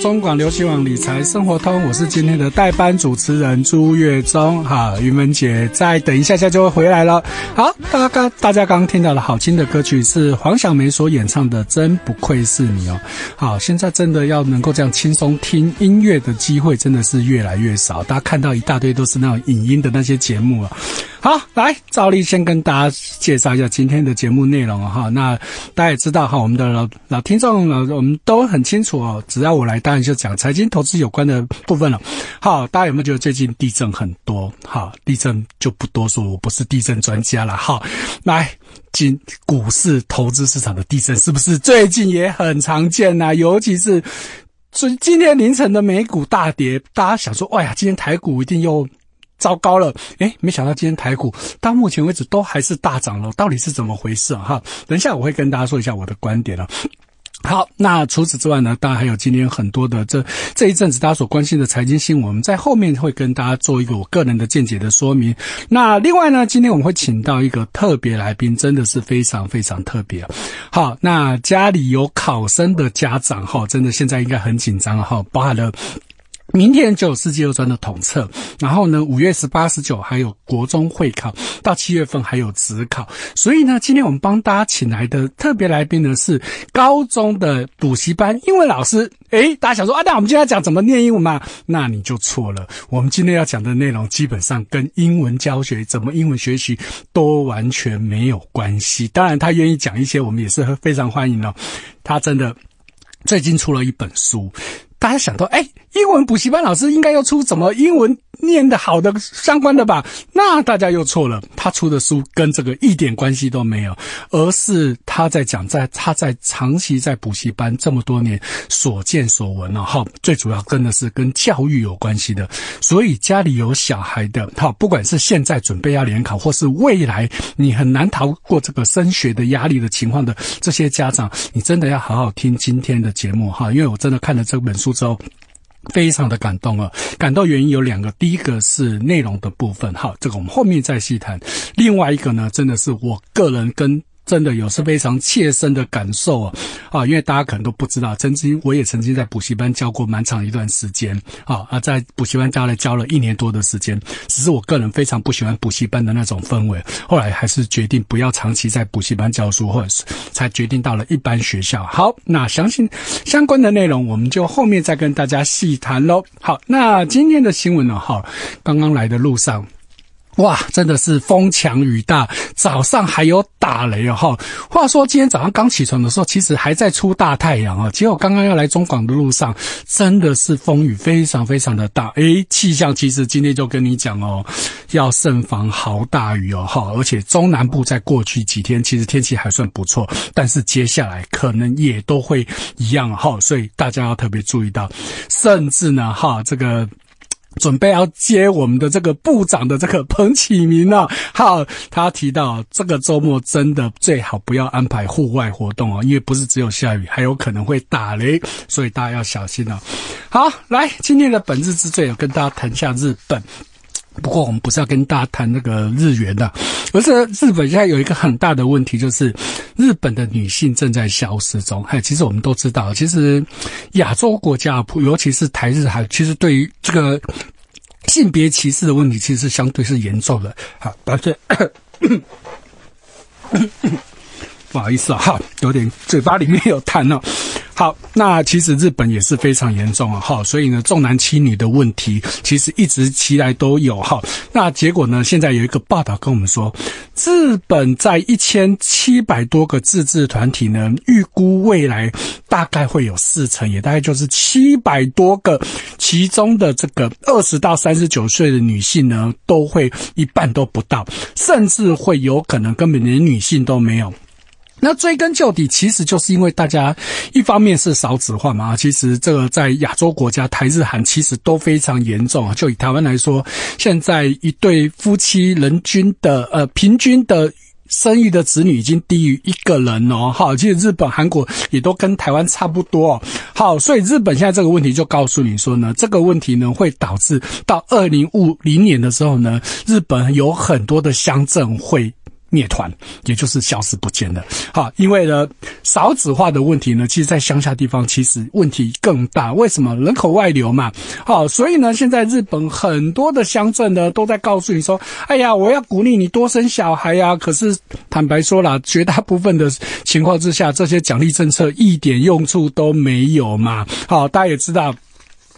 中广流行网理财生活通，我是今天的代班主持人朱月忠。哈，云文姐再等一下下就会回来了。好，大家刚大家刚刚听到了好听的歌曲是黄晓梅所演唱的《真不愧是你》哦。好，现在真的要能够这样轻松听音乐的机会真的是越来越少，大家看到一大堆都是那种影音的那些节目了。好，来，照例先跟大家介绍一下今天的节目内容哈。那大家也知道哈，我们的老老听众老我们都很清楚哦。只要我来，当然就讲财经投资有关的部分了。好，大家有没有觉得最近地震很多？好，地震就不多说，我不是地震专家了。好，来，今股市投资市场的地震是不是最近也很常见呢？尤其是最今天凌晨的美股大跌，大家想说，哎呀，今天台股一定又。糟糕了，诶，没想到今天台股到目前为止都还是大涨了，到底是怎么回事啊？哈，等一下我会跟大家说一下我的观点了。好，那除此之外呢，当然还有今天很多的这这一阵子大家所关心的财经新闻，我们在后面会跟大家做一个我个人的见解的说明。那另外呢，今天我们会请到一个特别来宾，真的是非常非常特别。好，那家里有考生的家长哈，真的现在应该很紧张哈，包含了。明天就有世界二专的统测，然后呢，五月十八、十九还有国中会考，到七月份还有职考。所以呢，今天我们帮大家请来的特别来宾呢是高中的补习班英文老师。诶，大家想说啊，那我们今天要讲怎么念英文嘛？那你就错了。我们今天要讲的内容基本上跟英文教学、怎么英文学习都完全没有关系。当然，他愿意讲一些，我们也是非常欢迎的。他真的最近出了一本书。大家想到，哎，英文补习班老师应该要出什么英文念得好的相关的吧？那大家又错了，他出的书跟这个一点关系都没有，而是他在讲在他在长期在补习班这么多年所见所闻了哈。最主要真的是跟教育有关系的，所以家里有小孩的，哈，不管是现在准备要联考，或是未来你很难逃过这个升学的压力的情况的这些家长，你真的要好好听今天的节目哈，因为我真的看了这本书。之后，非常的感动啊！感动原因有两个，第一个是内容的部分，好，这个我们后面再细谈。另外一个呢，真的是我个人跟。真的有是非常切身的感受啊啊！因为大家可能都不知道，曾经我也曾经在补习班教过蛮长一段时间啊啊，在补习班教了教了一年多的时间。只是我个人非常不喜欢补习班的那种氛围，后来还是决定不要长期在补习班教书，或者是才决定到了一般学校。好，那详细相关的内容我们就后面再跟大家细谈喽。好，那今天的新闻呢？哈，刚刚来的路上。哇，真的是风强雨大，早上还有打雷哦！话说今天早上刚起床的时候，其实还在出大太阳哦。结果刚刚要来中广的路上，真的是风雨非常非常的大。诶，气象其实今天就跟你讲哦，要慎防豪大雨哦！哈，而且中南部在过去几天其实天气还算不错，但是接下来可能也都会一样哈，所以大家要特别注意到，甚至呢，哈，这个。准备要接我们的这个部长的这个彭启明了，好，他提到这个周末真的最好不要安排户外活动哦，因为不是只有下雨，还有可能会打雷，所以大家要小心哦。好，来今天的本日之最，跟大家谈一下日本。不过我们不是要跟大家谈那个日元的，而是日本现在有一个很大的问题，就是日本的女性正在消失中。哎，其实我们都知道，其实亚洲国家，尤其是台日韩，其实对于这个性别歧视的问题，其实相对是严重的。好，抱歉不好意思啊，哈，有点嘴巴里面有痰哦。好，那其实日本也是非常严重啊，哈，所以呢，重男轻女的问题其实一直期来都有哈。那结果呢，现在有一个报道跟我们说，日本在一千七百多个自治团体呢，预估未来大概会有四成，也大概就是七百多个，其中的这个二十到三十九岁的女性呢，都会一半都不到，甚至会有可能根本连女性都没有。那追根究底，其实就是因为大家一方面是少子化嘛，其实这个在亚洲国家，台日韩其实都非常严重啊。就以台湾来说，现在一对夫妻人均的呃平均的生育的子女已经低于一个人哦。好，其实日本、韩国也都跟台湾差不多。好，所以日本现在这个问题就告诉你说呢，这个问题呢会导致到二零五零年的时候呢，日本有很多的乡镇会。灭团，也就是消失不见了。好，因为呢，少子化的问题呢，其实，在乡下地方其实问题更大。为什么人口外流嘛？好，所以呢，现在日本很多的乡镇呢，都在告诉你说：“哎呀，我要鼓励你多生小孩呀。”可是坦白说了，绝大部分的情况之下，这些奖励政策一点用处都没有嘛。好，大家也知道。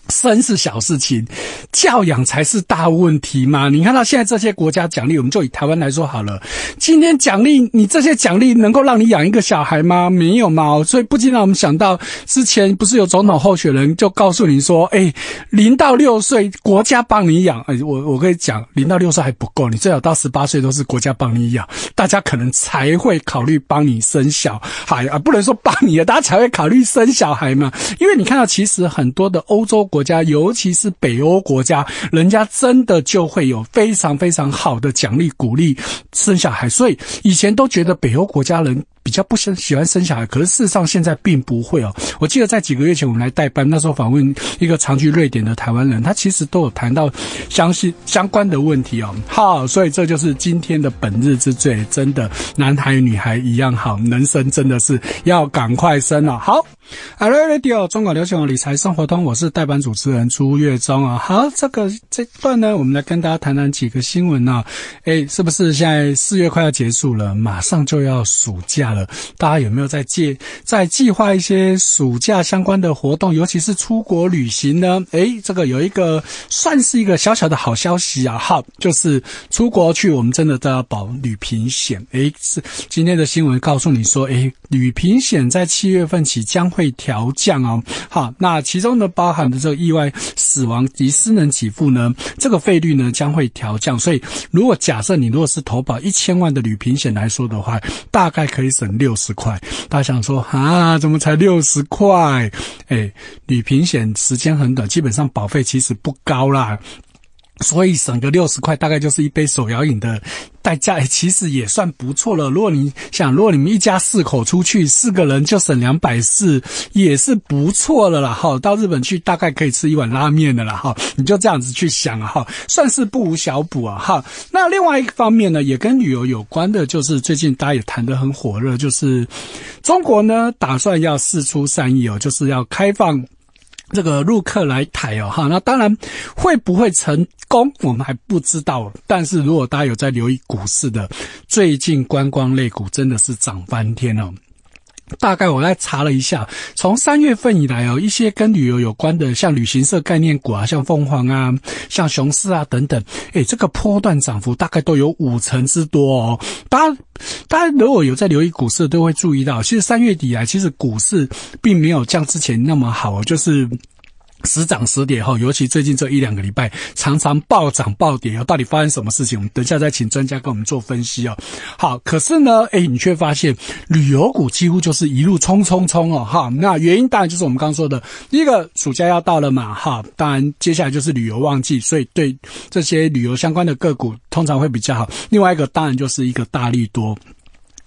生是小事情，教养才是大问题嘛！你看到现在这些国家奖励，我们就以台湾来说好了。今天奖励你这些奖励能够让你养一个小孩吗？没有嘛！所以不禁让我们想到，之前不是有总统候选人就告诉你说：“哎，零到六岁国家帮你养。”哎，我我可以讲，零到六岁还不够，你最好到十八岁都是国家帮你养，大家可能才会考虑帮你生小孩啊！不能说帮你啊，大家才会考虑生小孩嘛。因为你看到，其实很多的欧洲国。家，尤其是北欧国家，人家真的就会有非常非常好的奖励鼓励生小孩，所以以前都觉得北欧国家人。比较不生喜欢生小孩，可是事实上现在并不会哦。我记得在几个月前我们来代班，那时候访问一个长居瑞典的台湾人，他其实都有谈到相信相关的问题哦。好，所以这就是今天的本日之最，真的男孩女孩一样好，能生真的是要赶快生了。好，Hello Radio 中国流行网理财生活通，我是代班主持人朱月忠啊。好，这个这段呢，我们来跟大家谈谈几个新闻啊。哎，是不是现在四月快要结束了，马上就要暑假？了，大家有没有在计在计划一些暑假相关的活动，尤其是出国旅行呢？诶，这个有一个算是一个小小的好消息啊，哈，就是出国去，我们真的都要保旅平险。诶，是今天的新闻告诉你说，诶，旅平险在七月份起将会调降哦。好，那其中呢包含的这个意外死亡及私人给付呢，这个费率呢将会调降。所以，如果假设你如果是投保一千万的旅平险来说的话，大概可以。六十块，他想说啊，怎么才六十块？哎，旅平险时间很短，基本上保费其实不高啦。所以省个六十块，大概就是一杯手摇饮的代价，其实也算不错了。如果你想，如果你们一家四口出去，四个人就省两百四，也是不错了啦。哈，到日本去大概可以吃一碗拉面的啦。哈，你就这样子去想啊，哈，算是不无小补啊。哈，那另外一个方面呢，也跟旅游有关的，就是最近大家也谈得很火热，就是中国呢打算要试出善意哦，就是要开放。这个入客来台哦，哈，那当然会不会成功，我们还不知道。但是如果大家有在留意股市的，最近观光类股真的是涨翻天哦。大概我来查了一下，从三月份以来哦，一些跟旅游有关的，像旅行社概念股啊，像凤凰啊，像雄狮啊等等，诶，这个波段涨幅大概都有五成之多哦。大家，大家如果有在留意股市，都会注意到，其实三月底啊，其实股市并没有像之前那么好，就是。时涨时跌哈，尤其最近这一两个礼拜，常常暴涨暴跌哦。到底发生什么事情？我们等一下再请专家跟我们做分析哦。好，可是呢，哎，你却发现旅游股几乎就是一路冲冲冲哦。哈，那原因当然就是我们刚刚说的，第一个暑假要到了嘛。哈，当然接下来就是旅游旺季，所以对这些旅游相关的个股通常会比较好。另外一个当然就是一个大利多。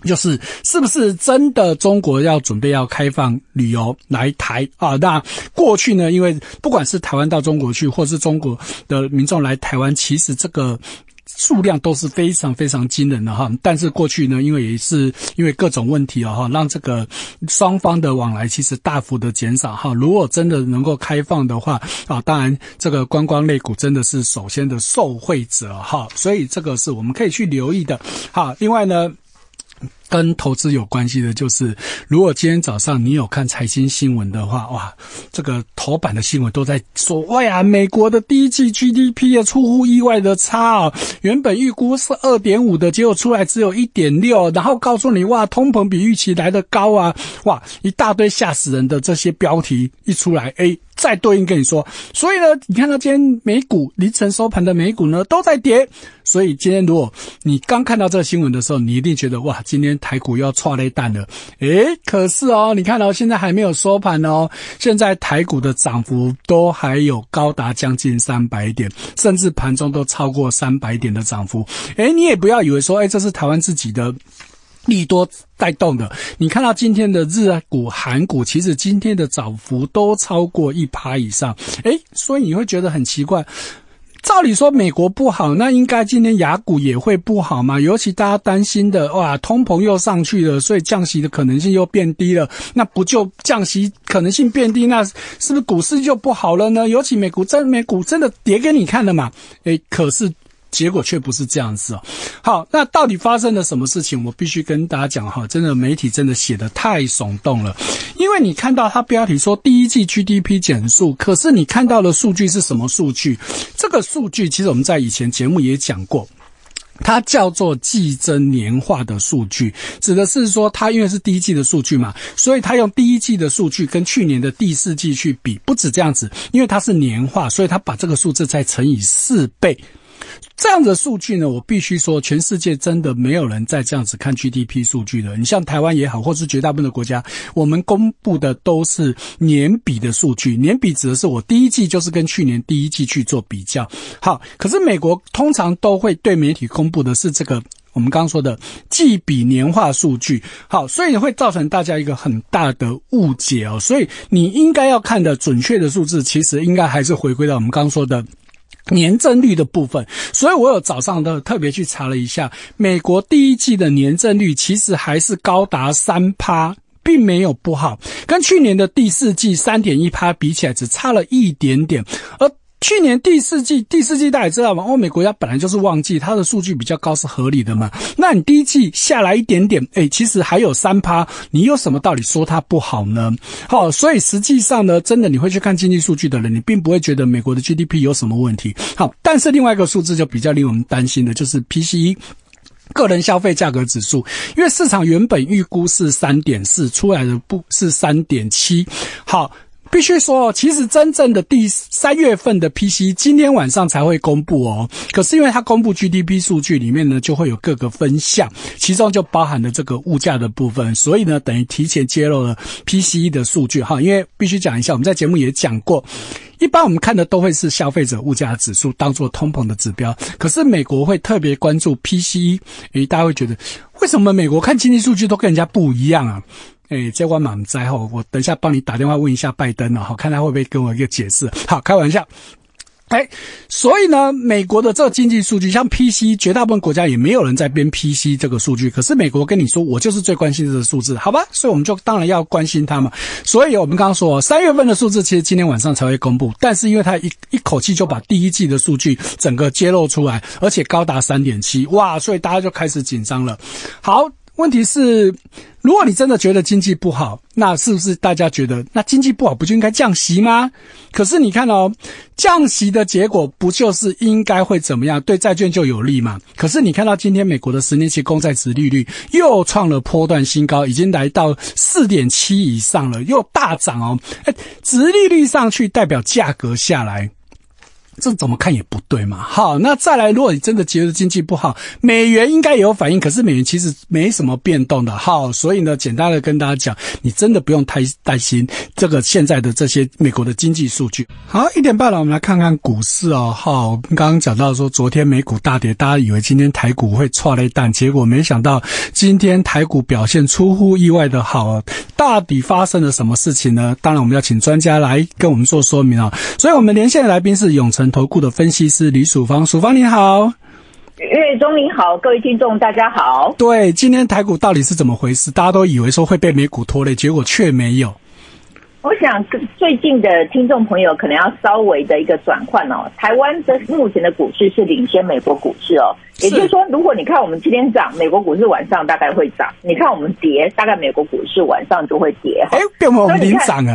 就是是不是真的中国要准备要开放旅游来台啊？那过去呢？因为不管是台湾到中国去，或是中国的民众来台湾，其实这个数量都是非常非常惊人的哈。但是过去呢，因为也是因为各种问题哦哈，让这个双方的往来其实大幅的减少哈。如果真的能够开放的话啊，当然这个观光类股真的是首先的受惠者哈。所以这个是我们可以去留意的。哈，另外呢。跟投资有关系的，就是如果今天早上你有看财经新闻的话，哇，这个头版的新闻都在说，哇呀，美国的第一季 GDP 啊出乎意外的差哦，原本预估是二点五的，结果出来只有一点六，然后告诉你哇，通膨比预期来的高啊，哇，一大堆吓死人的这些标题一出来，哎。再对应跟你说，所以呢，你看到今天美股凌晨收盘的美股呢都在跌，所以今天如果你刚看到这个新闻的时候，你一定觉得哇，今天台股要错了一蛋了。诶，可是哦，你看到现在还没有收盘哦，现在台股的涨幅都还有高达将近三百点，甚至盘中都超过三百点的涨幅。诶，你也不要以为说，诶，这是台湾自己的。利多带动的，你看到今天的日股、韩股，其实今天的涨幅都超过一趴以上，诶，所以你会觉得很奇怪。照理说美国不好，那应该今天雅股也会不好嘛？尤其大家担心的，哇，通膨又上去了，所以降息的可能性又变低了。那不就降息可能性变低，那是不是股市就不好了呢？尤其美股真美股真的跌给你看了嘛？诶，可是。结果却不是这样子哦。好，那到底发生了什么事情？我必须跟大家讲哈，真的媒体真的写的太耸动了。因为你看到它标题说第一季 GDP 减速，可是你看到的数据是什么数据？这个数据其实我们在以前节目也讲过，它叫做季增年化的数据，指的是说它因为是第一季的数据嘛，所以它用第一季的数据跟去年的第四季去比，不止这样子，因为它是年化，所以它把这个数字再乘以四倍。这样的数据呢，我必须说，全世界真的没有人再这样子看 GDP 数据了。你像台湾也好，或是绝大部分的国家，我们公布的都是年比的数据。年比指的是我第一季就是跟去年第一季去做比较。好，可是美国通常都会对媒体公布的是这个我们刚刚说的季比年化数据。好，所以会造成大家一个很大的误解哦。所以你应该要看的准确的数字，其实应该还是回归到我们刚刚说的。年增率的部分，所以我有早上的特别去查了一下，美国第一季的年增率其实还是高达三趴，并没有不好，跟去年的第四季三点一趴比起来，只差了一点点，而。去年第四季，第四季大家知道吗？欧美国家本来就是旺季，它的数据比较高是合理的嘛。那你第一季下来一点点，哎，其实还有三趴，你有什么道理说它不好呢？好，所以实际上呢，真的你会去看经济数据的人，你并不会觉得美国的 GDP 有什么问题。好，但是另外一个数字就比较令我们担心的，就是 PCE 个人消费价格指数，因为市场原本预估是三点四，出来的不是三点七。好。必须说，其实真正的第三月份的 PCE 今天晚上才会公布哦。可是因为它公布 GDP 数据里面呢，就会有各个分项，其中就包含了这个物价的部分，所以呢，等于提前揭露了 PCE 的数据哈。因为必须讲一下，我们在节目也讲过，一般我们看的都会是消费者物价指数当做通膨的指标，可是美国会特别关注 PCE，诶，大家会觉得为什么美国看经济数据都跟人家不一样啊？哎，这关满灾后，我等一下帮你打电话问一下拜登了，好看他会不会跟我一个解释。好，开玩笑。哎，所以呢，美国的这个经济数据，像 PC，绝大部分国家也没有人在编 PC 这个数据。可是美国跟你说，我就是最关心这个数字，好吧？所以我们就当然要关心它嘛。所以我们刚刚说，三月份的数字其实今天晚上才会公布，但是因为它一一口气就把第一季的数据整个揭露出来，而且高达三点七，哇！所以大家就开始紧张了。好。问题是，如果你真的觉得经济不好，那是不是大家觉得那经济不好不就应该降息吗？可是你看哦，降息的结果不就是应该会怎么样？对债券就有利嘛？可是你看到今天美国的十年期公债值利率又创了波段新高，已经来到四点七以上了，又大涨哦。哎，值利率上去代表价格下来。这怎么看也不对嘛。好，那再来，如果你真的觉得经济不好，美元应该也有反应，可是美元其实没什么变动的。好，所以呢，简单的跟大家讲，你真的不用太担心这个现在的这些美国的经济数据。好，一点半了，我们来看看股市哦。好，刚刚讲到说昨天美股大跌，大家以为今天台股会错了一弹，结果没想到今天台股表现出乎意外的好。到底发生了什么事情呢？当然，我们要请专家来跟我们做说明啊。所以我们连线的来宾是永成。投顾的分析师李曙芳，曙芳你好，月中你好，各位听众大家好。对，今天台股到底是怎么回事？大家都以为说会被美股拖累，结果却没有。我想最近的听众朋友可能要稍微的一个转换哦。台湾的目前的股市是领先美国股市哦，也就是说，如果你看我们今天涨，美国股市晚上大概会涨；你看我们跌，大概美国股市晚上就会跌。哎，变我们领涨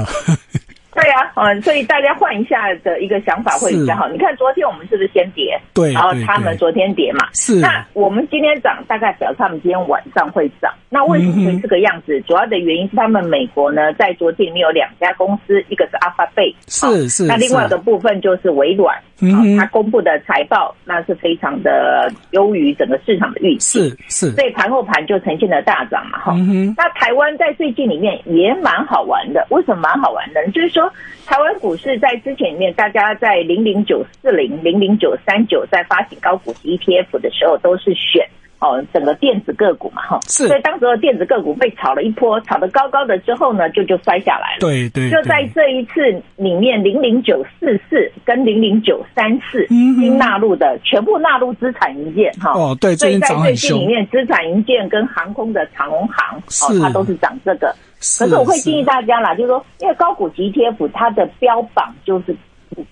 啊！嗯，所以大家换一下的一个想法会比较好。你看昨天我们是不是先跌？对，然后他们昨天跌嘛。是。那我们今天涨，大概表示他们今天晚上会涨。那为什么会这个样子？主要的原因是他们美国呢，在昨天里面有两家公司，一个是 Alphabet，是是。那另外的部分就是微软，嗯，它公布的财报那是非常的优于整个市场的预期，是是。所以盘后盘就呈现了大涨嘛，哈。那台湾在最近里面也蛮好玩的，为什么蛮好玩的？就是说。台湾股市在之前里面，大家在零零九四零、零零九三九在发行高股息 ETF 的时候，都是选哦，整个电子个股嘛，哈，是所以当时的电子个股被炒了一波，炒得高高的之后呢，就就摔下来了。对对，就在这一次里面，零零九四四跟零零九三四新纳入的，全部纳入资产营建哈。哦对所以在最近涨很凶最近里面，资产营建跟航空的长荣航哦，它都是涨这个。是可是我会建议大家啦，就是说，因为高股息 ETF 它的标榜就是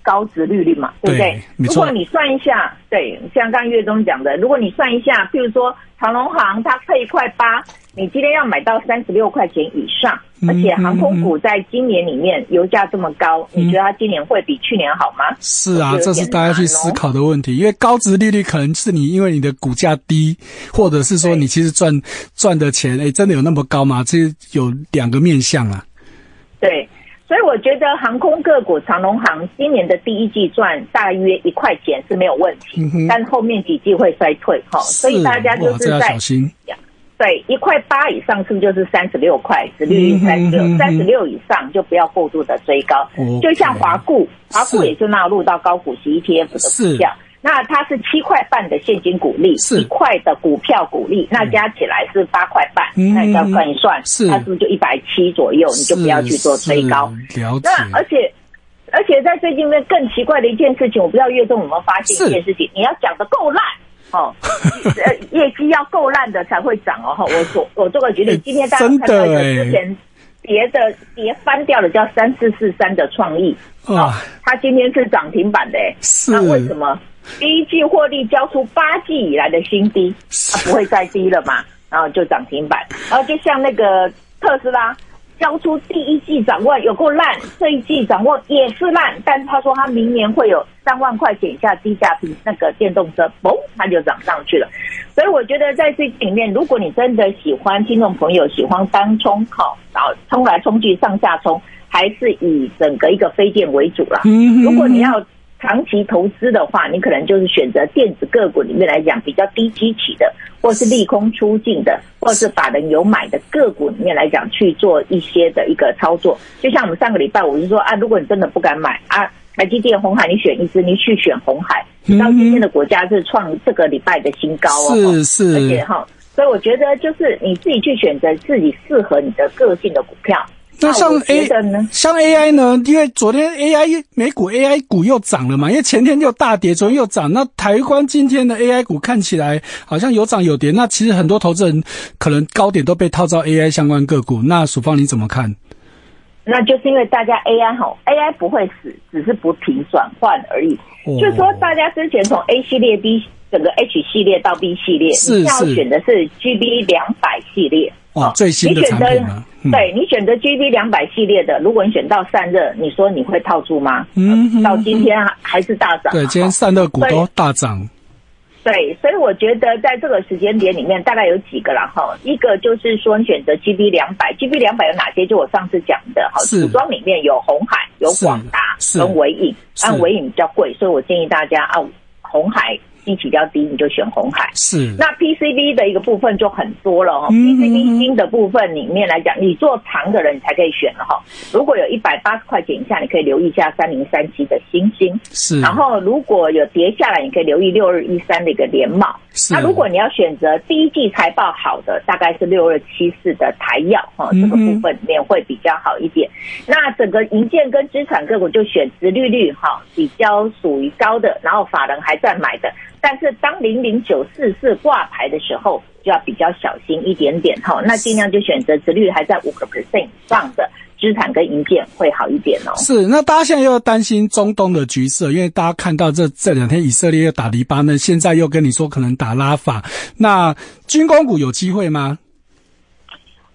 高值利率嘛，对不对对？如果你算一下，对，像刚刚岳中讲的，如果你算一下，譬如说长隆航它配一块八，你今天要买到三十六块钱以上，嗯而且航空股在今年里面油价这么高，嗯你觉得它今年会比去年好吗？是啊，这是大家去思考的问题，因为高值利率可能是你因为你的股价低，或者是说你其实赚赚的钱，哎，真的有那么高吗？这有两个面向啊。对，所以我觉得航空个股长龙航今年的第一季赚大约一块钱是没有问题，嗯但后面几季会衰退哈，所以大家就是在小心。对一块八以上是不是就是三十六块？殖利率三十六三十六以上就不要过度的追高。就像华固，华固也是纳入到高股息 ETF 的股价。那它是七块半的现金股利，是一块的股票股利，那加起来是八块半，嗯那你要算一算，是它是不是就一百七左右？你就不要去做追高。了解。那而且而且在最近面更奇怪的一件事情，我不知道岳总有没有发现一件事情，你要讲的够烂。哦，呃，业绩要够烂的才会涨哦。哈，我做我做个举例，哎今天大家看到一个哎之前跌的跌翻掉的叫三四四三的创意，啊哦，它今天是涨停板的哎，是那为什么？第一季获利交出八季以来的新低，它不会再低了嘛？然后就涨停板，然后就像那个特斯拉。交出第一季展望有够烂，这一季展望也是烂，但是他说他明年会有三万块钱以下低价品那个电动车，嘣，它就涨上去了。所以我觉得在这里面，如果你真的喜欢听众朋友喜欢单冲靠，然后冲来冲去上下冲，还是以整个一个飞电为主啦。嗯如果你要长期投资的话，你可能就是选择电子个股里面来讲比较低基期的，或是利空出尽的，或是法人有买的个股里面来讲去做一些的一个操作。就像我们上个礼拜我是说啊，如果你真的不敢买啊，台积电、红海，你选一只，你去选红海，到今天的股价是创这个礼拜的新高哦。是是而且哈，所以我觉得就是你自己去选择自己适合你的个性的股票。那像 A 像 AI 呢？因为昨天 AI 美股 AI 股又涨了嘛，因为前天就大跌，昨天又涨。那台湾今天的 AI 股看起来好像有涨有跌。那其实很多投资人可能高点都被套到 AI 相关个股。那曙芳你怎么看？那就是因为大家 AI 哈，AI 不会死，只是不停转换而已。哦就是说，大家之前从 A 系列、B 整个 H 系列到 B 系列，是要选的是 GB 两百系列。哦，最新的产品嘛，嗯对你选择 GB 两百系列的，如果你选到散热，你说你会套住吗？嗯嗯到今天还还是大涨。对，今天散热股都大涨。对，所以我觉得在这个时间点里面，大概有几个啦哈。一个就是说，你选择 GB 两百，GB 两百有哪些？就我上次讲的，哈，是组装里面有红海、有广达是跟伟影，是按伟影比较贵，所以我建议大家啊，红海基期比较低，你就选红海。是那 PCB 的一个部分就很多了哈、嗯 PCB 新的部分里面来讲，你做长的人你才可以选了哈。如果有一百八十块钱以下，你可以留意一下三零三七的星星。是，然后如果有跌下来，你可以留意六二一三的一个联茂。是那如果你要选择第一季财报好的，大概是六二七四的台药哈，这个部分里面会比较好一点。那整个银建跟资产个股就选殖利率哈比较属于高的，然后法人还在买的。但是当零零九四四挂牌的时候，就要比较小心一点点哈。那尽量就选择殖率还在五个 percent 以上的资产跟银建会好一点哦。是，那大家现在又要担心中东的局势，因为大家看到这这两天以色列又打黎巴嫩，现在又跟你说可能打拉法，那军工股有机会吗？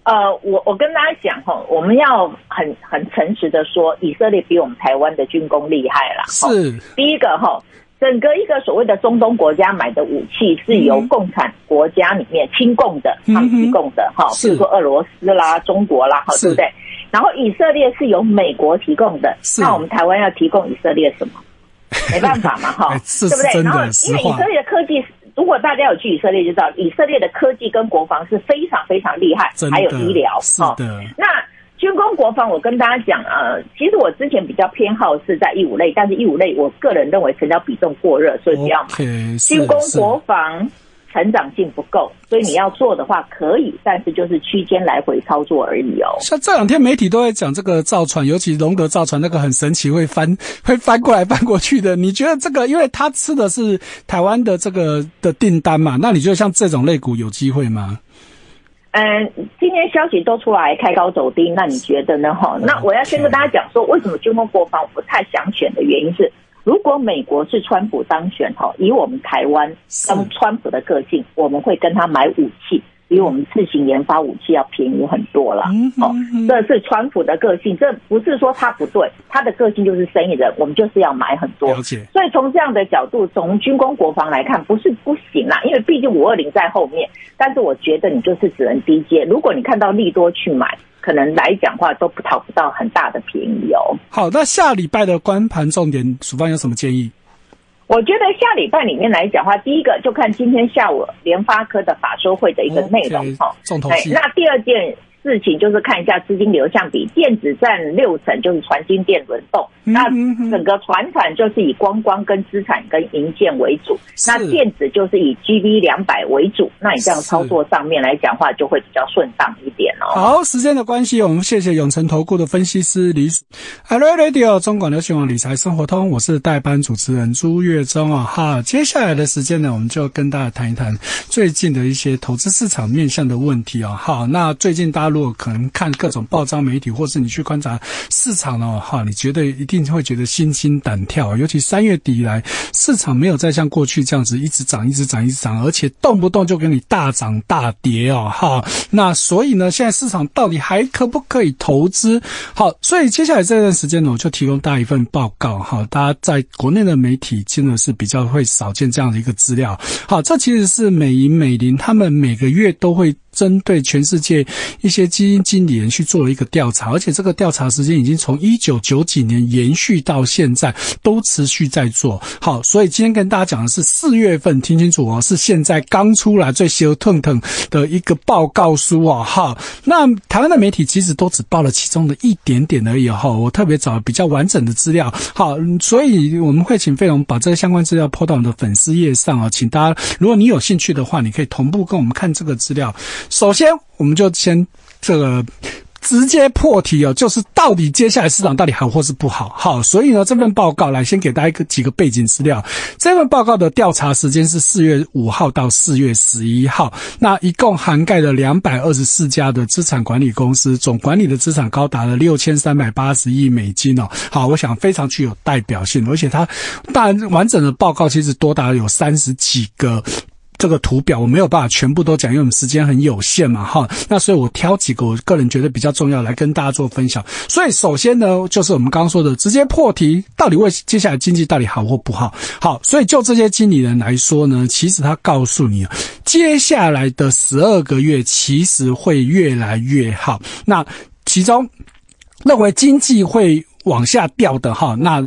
呃，我我跟大家讲哈，我们要很很诚实的说，以色列比我们台湾的军工厉害啦。齁是，第一个哈，整个一个所谓的中东国家买的武器是由共产国家里面亲共的，嗯他们提供的哈，是。比如说俄罗斯啦、中国啦，哈，对不对？然后以色列是由美国提供的，那我们台湾要提供以色列什么？没办法嘛，哈对不对？然后因为以色列的科技，如果大家有去以色列就知道，以色列的科技跟国防是非常非常厉害还有医疗，哦是的，那军工国防，我跟大家讲啊，其实我之前比较偏好是在义五类，但是义五类我个人认为成交比重过热，所以不要买。军工国防成长性不够，所以你要做的话可以，但是就是区间来回操作而已哦。像这两天媒体都在讲这个造船，尤其龙德造船那个很神奇，会翻 会翻过来翻过去的。你觉得这个，因为他吃的是台湾的这个的订单嘛？那你觉得像这种类股有机会吗？嗯，今天消息都出来开高走低，那你觉得呢？哈，那我要先跟大家讲说，为什么军工国防我不太想选的原因是，如果美国是川普当选，哈，以我们台湾跟川普的个性，我们会跟他买武器。比我们自行研发武器要便宜很多了，哦，这是川普的个性，这不是说他不对，他的个性就是生意人，我们就是要买很多。所以从这样的角度，从军工国防来看，不是不行啦，因为毕竟五二零在后面，但是我觉得你就是只能低接，如果你看到利多去买，可能来讲话都不讨不到很大的便宜哦。好，那下礼拜的关盘重点，署方有什么建议？我觉得下礼拜里面来讲话，第一个就看今天下午联发科的法说会的一个内容哈。哎，那第二件。事情就是看一下资金流向比，电子占六成，就是传金电轮动。那整个船产就是以观光跟资产跟银建为主，那电子就是以 GB 两百为主。那你这样操作上面来讲话，就会比较顺当一点哦。好，时间的关系，我们谢谢永成投顾的分析师李 Hello Radio 中广流行网理财生活通，我是代班主持人朱月忠啊。好，接下来的时间呢，我们就跟大家谈一谈最近的一些投资市场面向的问题啊。好，那最近大家。如果可能看各种报章媒体，或是你去观察市场呢，哈，你觉得一定会觉得心惊胆跳。尤其三月底以来，市场没有再像过去这样子一直涨、一直涨、一直涨，而且动不动就给你大涨大跌哦，哈。那所以呢，现在市场到底还可不可以投资？好，所以接下来这段时间呢，我就提供大家一份报告，哈，大家在国内的媒体真的是比较会少见这样的一个资料。好，这其实是美银美林他们每个月都会。针对全世界一些基金经理人去做了一个调查，而且这个调查时间已经从一九九几年延续到现在，都持续在做。好，所以今天跟大家讲的是四月份，听清楚哦，是现在刚出来最新腾腾的一个报告书啊。哈，那台湾的媒体其实都只报了其中的一点点而已哈。我特别找比较完整的资料，好，所以我们会请费龙把这个相关资料抛到我们的粉丝页上啊，请大家，如果你有兴趣的话，你可以同步跟我们看这个资料。首先，我们就先这个直接破题哦，就是到底接下来市场到底好或是不好？好，所以呢，这份报告来先给大家一个几个背景资料。这份报告的调查时间是四月五号到四月十一号，那一共涵盖了两百二十四家的资产管理公司，总管理的资产高达了六千三百八十亿美金哦。好，我想非常具有代表性，而且它当然完整的报告其实多达有三十几个。这个图表我没有办法全部都讲，因为我们时间很有限嘛，哈。那所以我挑几个我个人觉得比较重要来跟大家做分享。所以首先呢，就是我们刚刚说的直接破题，到底为接下来经济到底好或不好？好，所以就这些经理人来说呢，其实他告诉你，接下来的十二个月其实会越来越好。那其中认为经济会往下掉的哈，那。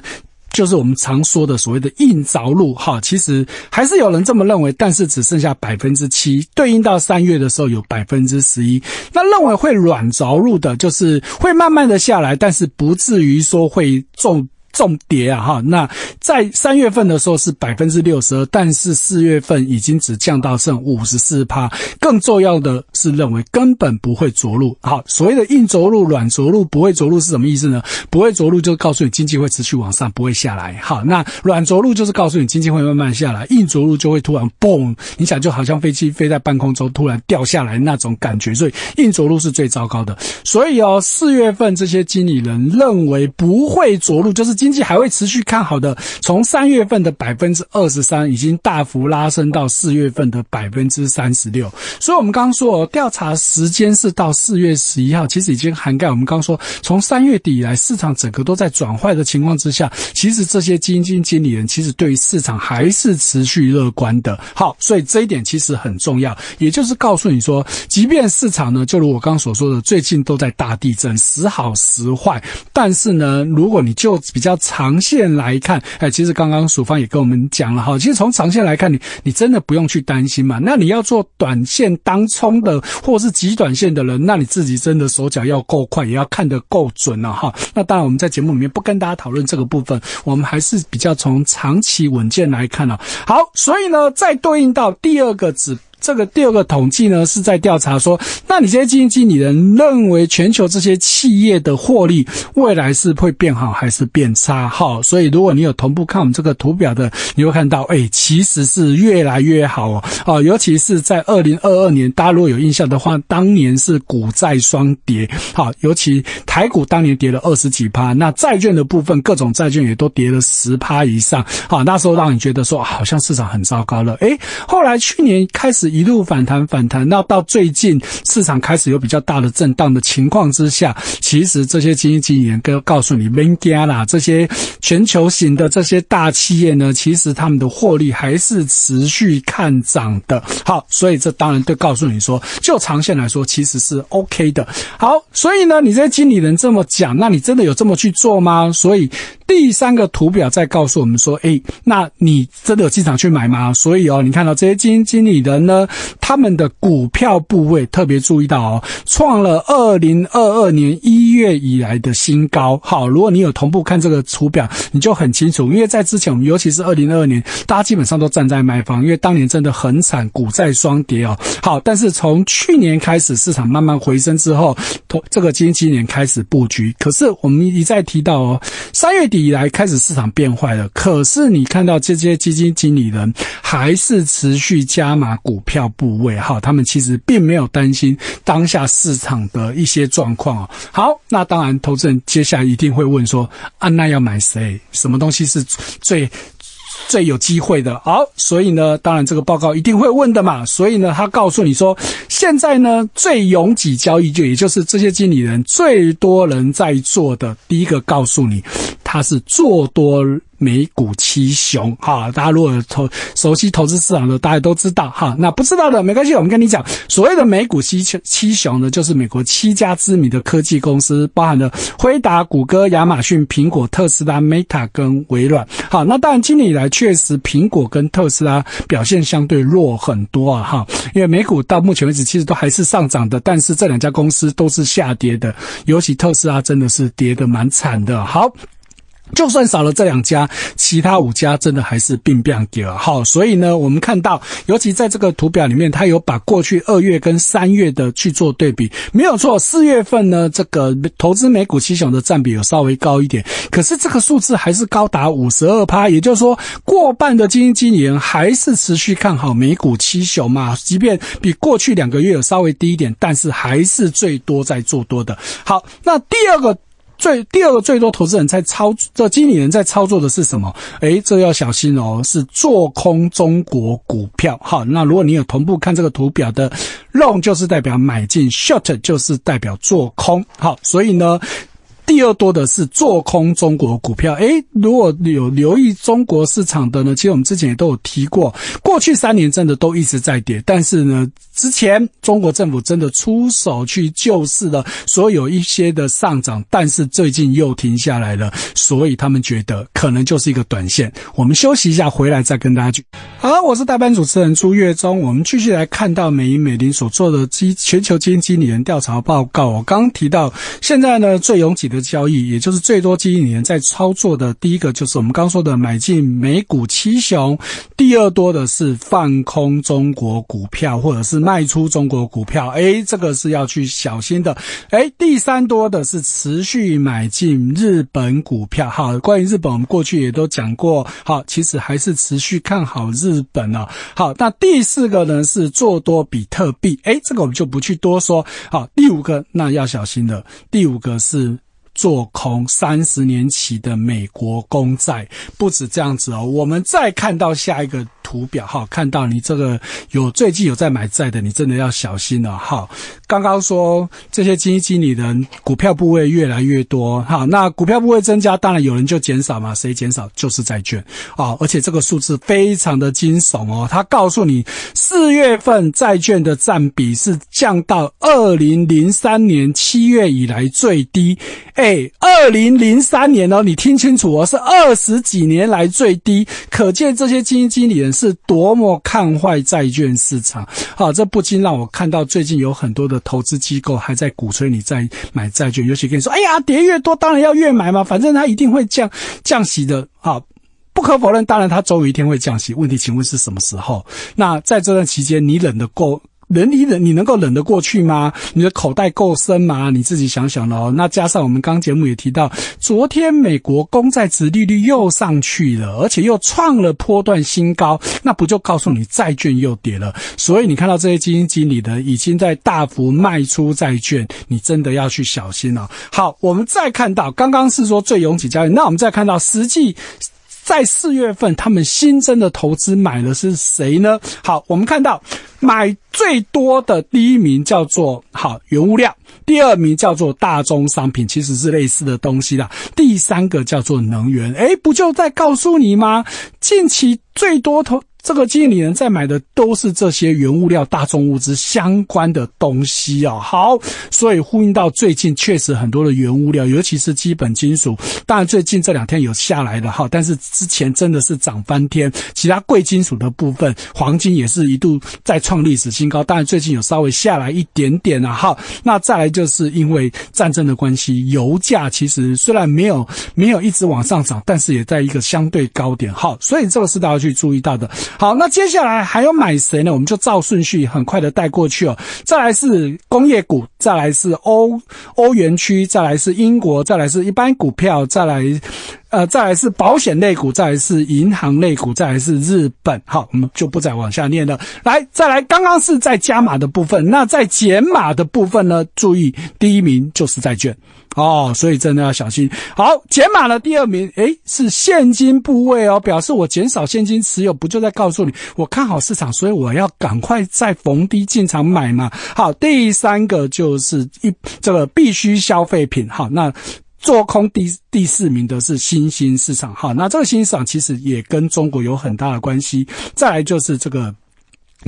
就是我们常说的所谓的硬着陆，哈，其实还是有人这么认为，但是只剩下百分之七，对应到三月的时候有百分之十一。那认为会软着陆的，就是会慢慢的下来，但是不至于说会重。重跌啊哈，那在三月份的时候是百分之六十二，但是四月份已经只降到剩五十四趴。更重要的是认为根本不会着陆。好，所谓的硬着陆、软着陆、不会着陆是什么意思呢？不会着陆就告诉你经济会持续往上，不会下来。好，那软着陆就是告诉你经济会慢慢下来，硬着陆就会突然嘣，你想就好像飞机飞在半空中突然掉下来那种感觉。所以硬着陆是最糟糕的。所以哦，四月份这些经理人认为不会着陆，就是经济还会持续看好的，从三月份的百分之二十三，已经大幅拉升到四月份的百分之三十六。所以，我们刚刚说调查时间是到四月十一号，其实已经涵盖我们刚刚说，从三月底以来，市场整个都在转坏的情况之下，其实这些基金经理人其实对于市场还是持续乐观的。好，所以这一点其实很重要，也就是告诉你说，即便市场呢，就如我刚刚所说的，最近都在大地震，时好时坏，但是呢，如果你就比较长线来看，哎，其实刚刚署方也跟我们讲了哈，其实从长线来看，你你真的不用去担心嘛。那你要做短线当冲的，或是极短线的人，那你自己真的手脚要够快，也要看得够准了哈。那当然，我们在节目里面不跟大家讨论这个部分，我们还是比较从长期稳健来看了。好，所以呢，再对应到第二个指。这个第二个统计呢，是在调查说，那你这些基金经理人认为全球这些企业的获利未来是会变好还是变差？好，所以如果你有同步看我们这个图表的，你会看到，哎，其实是越来越好哦。哦，尤其是在二零二二年，大家如果有印象的话，当年是股债双跌，好，尤其台股当年跌了二十几趴，那债券的部分，各种债券也都跌了十趴以上，好，那时候让你觉得说，好像市场很糟糕了。哎，后来去年开始。一路反弹反弹，那到最近市场开始有比较大的震荡的情况之下，其实这些基金经理人跟告诉你 v e n g a 啦，这些全球型的这些大企业呢，其实他们的获利还是持续看涨的。好，所以这当然就告诉你说，就长线来说，其实是 OK 的。好，所以呢，你这些经理人这么讲，那你真的有这么去做吗？所以第三个图表在告诉我们说，哎，那你真的有进场去买吗？所以哦，你看到这些基金经理人呢？他们的股票部位特别注意到哦，创了二零二二年一月以来的新高。好，如果你有同步看这个图表，你就很清楚，因为在之前我们尤其是二零二二年，大家基本上都站在卖方，因为当年真的很惨，股债双跌哦。好，但是从去年开始市场慢慢回升之后，这个经济年开始布局。可是我们一再提到哦，三月底以来开始市场变坏了，可是你看到这些基金经理人还是持续加码股票。部位哈，他们其实并没有担心当下市场的一些状况。哦。好，那当然，投资人接下来一定会问说：啊，那要买谁？什么东西是最最有机会的？好，所以呢，当然这个报告一定会问的嘛。所以呢，他告诉你说，现在呢最拥挤交易就也就是这些经理人最多人在做的第一个，告诉你它是做多。美股七雄，哈，大家如果投熟悉投资市场的，大家都知道，哈，那不知道的没关系，我们跟你讲，所谓的美股七七雄呢，就是美国七家知名的科技公司，包含了辉达、谷歌、亚马逊、苹果、特斯拉、Meta 跟微软，好，那当然今年以来确实苹果跟特斯拉表现相对弱很多啊，哈，因为美股到目前为止其实都还是上涨的，但是这两家公司都是下跌的，尤其特斯拉真的是跌得蛮惨的，好。就算少了这两家，其他五家真的还是并不给了。好，所以呢，我们看到，尤其在这个图表里面，它有把过去二月跟三月的去做对比，没有错。四月份呢，这个投资美股七雄的占比有稍微高一点，可是这个数字还是高达五十二趴，也就是说，过半的基金经理人还是持续看好美股七雄嘛。即便比过去两个月有稍微低一点，但是还是最多在做多的。好，那第二个。最第二个最多投资人在操这经理人在操作的是什么？诶，这要小心哦，是做空中国股票。好，那如果你有同步看这个图表的，long 就是代表买进，short 就是代表做空。好，所以呢。第二多的是做空中国股票，诶，如果有留意中国市场的呢，其实我们之前也都有提过，过去三年真的都一直在跌，但是呢，之前中国政府真的出手去救市了，所有一些的上涨，但是最近又停下来了，所以他们觉得可能就是一个短线。我们休息一下，回来再跟大家讲。好，我是代班主持人朱月忠，我们继续来看到美银美林所做的基全球基金经理人调查报告。我刚提到，现在呢最拥挤的。交易，也就是最多基金人在操作的第一个，就是我们刚说的买进美股七雄；第二多的是放空中国股票，或者是卖出中国股票。哎，这个是要去小心的。哎，第三多的是持续买进日本股票。好，关于日本，我们过去也都讲过。好，其实还是持续看好日本啊。好，那第四个呢是做多比特币。哎，这个我们就不去多说。好，第五个那要小心的，第五个是。做空三十年期的美国公债，不止这样子哦。我们再看到下一个。图表哈，看到你这个有最近有在买债的，你真的要小心了哈。刚刚说这些基金经理人股票部位越来越多哈，那股票部位增加，当然有人就减少嘛，谁减少？就是债券。啊，而且这个数字非常的惊悚哦，他告诉你四月份债券的占比是降到二零零三年七月以来最低，哎，二零零三年哦，你听清楚哦，是二十几年来最低，可见这些基金经理人是多么看坏债券市场。好，这不禁让我看到最近有很多的。投资机构还在鼓吹你在买债券，尤其跟你说：“哎呀，跌越多当然要越买嘛，反正它一定会降降息的。”啊，不可否认，当然它总有一天会降息。问题，请问是什么时候？那在这段期间，你忍得过？忍你忍，你能够忍得过去吗？你的口袋够深吗？你自己想想喽。那加上我们刚节目也提到，昨天美国公债值利率又上去了，而且又创了波段新高，那不就告诉你债券又跌了？所以你看到这些基金经理的已经在大幅卖出债券，你真的要去小心了。好，我们再看到刚刚是说最拥挤交易，那我们再看到实际。在四月份，他们新增的投资买了是谁呢？好，我们看到买最多的第一名叫做好原物料，第二名叫做大宗商品，其实是类似的东西啦。第三个叫做能源，诶，不就在告诉你吗？近期最多投。这个经理人在买的都是这些原物料、大宗物资相关的东西啊。好，所以呼应到最近确实很多的原物料，尤其是基本金属。当然最近这两天有下来的哈，但是之前真的是涨翻天。其他贵金属的部分，黄金也是一度再创历史新高。当然最近有稍微下来一点点啊。好，那再来就是因为战争的关系，油价其实虽然没有没有一直往上涨，但是也在一个相对高点。好，所以这个是大家去注意到的。好，那接下来还要买谁呢？我们就照顺序很快的带过去哦。再来是工业股，再来是欧欧元区，再来是英国，再来是一般股票，再来。呃，再来是保险类股，再来是银行类股，再来是日本。好，我们就不再往下念了。来，再来，刚刚是在加码的部分，那在减码的部分呢？注意，第一名就是债券哦，所以真的要小心。好，减码了第二名，诶，是现金部位哦，表示我减少现金持有，不就在告诉你我看好市场，所以我要赶快再逢低进场买嘛。好，第三个就是一这个必须消费品。好，那。做空第第四名的是新兴市场，哈，那这个新兴市场其实也跟中国有很大的关系。再来就是这个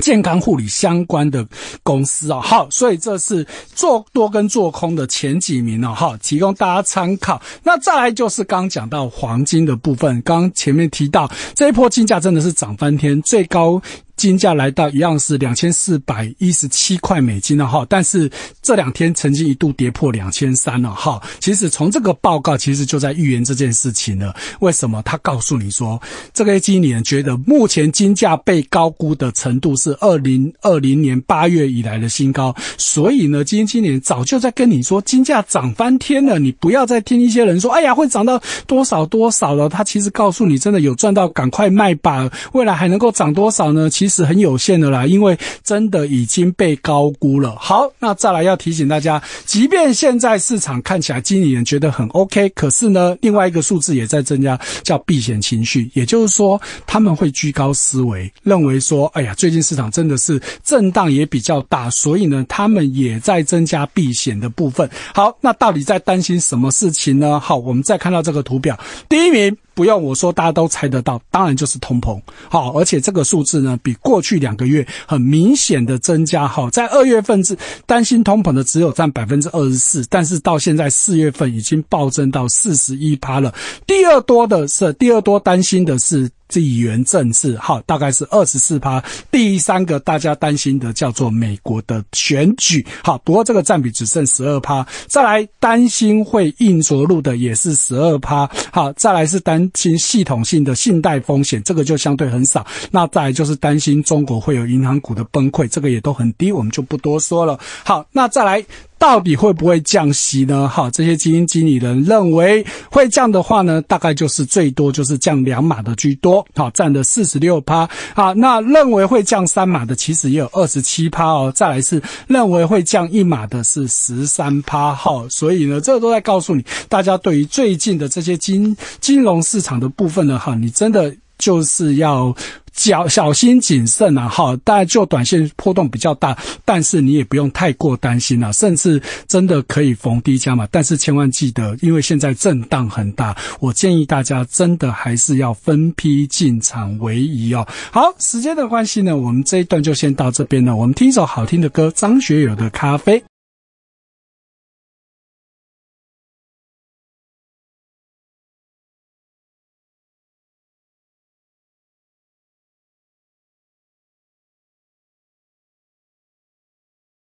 健康护理相关的公司啊，好，所以这是做多跟做空的前几名哦，哈，提供大家参考。那再来就是刚讲到黄金的部分，刚前面提到这一波金价真的是涨翻天，最高。金价来到一样是两千四百一十七块美金了哈，但是这两天曾经一度跌破两千三了哈。其实从这个报告其实就在预言这件事情了。为什么？他告诉你说，这个经理人觉得目前金价被高估的程度是二零二零年八月以来的新高，所以呢，基金经理早就在跟你说，金价涨翻天了，你不要再听一些人说，哎呀会涨到多少多少了。他其实告诉你，真的有赚到，赶快卖吧。未来还能够涨多少呢？其实。是很有限的啦，因为真的已经被高估了。好，那再来要提醒大家，即便现在市场看起来经理人觉得很 OK，可是呢，另外一个数字也在增加，叫避险情绪。也就是说，他们会居高思维，认为说，哎呀，最近市场真的是震荡也比较大，所以呢，他们也在增加避险的部分。好，那到底在担心什么事情呢？好，我们再看到这个图表，第一名。不用我说，大家都猜得到，当然就是通膨。好，而且这个数字呢，比过去两个月很明显的增加。好，在二月份是担心通膨的只有占百分之二十四，但是到现在四月份已经暴增到四十一趴了。第二多的是，第二多担心的是。地缘政治，好，大概是二十四趴。第三个大家担心的叫做美国的选举，好，不过这个占比只剩十二趴。再来担心会硬着陆的也是十二趴，好，再来是担心系统性的信贷风险，这个就相对很少。那再来就是担心中国会有银行股的崩溃，这个也都很低，我们就不多说了。好，那再来。到底会不会降息呢？哈，这些基金经理人认为会降的话呢，大概就是最多就是降两码的居多，好，占了四十六趴。好，那认为会降三码的其实也有二十七趴哦。再来是认为会降一码的是十三趴。好，所以呢，这都在告诉你，大家对于最近的这些金金融市场的部分呢，哈，你真的。就是要。小小心谨慎啊，好，当然就短线波动比较大，但是你也不用太过担心啊，甚至真的可以逢低加码，但是千万记得，因为现在震荡很大，我建议大家真的还是要分批进场为宜哦。好，时间的关系呢，我们这一段就先到这边了，我们听一首好听的歌，张学友的《咖啡》。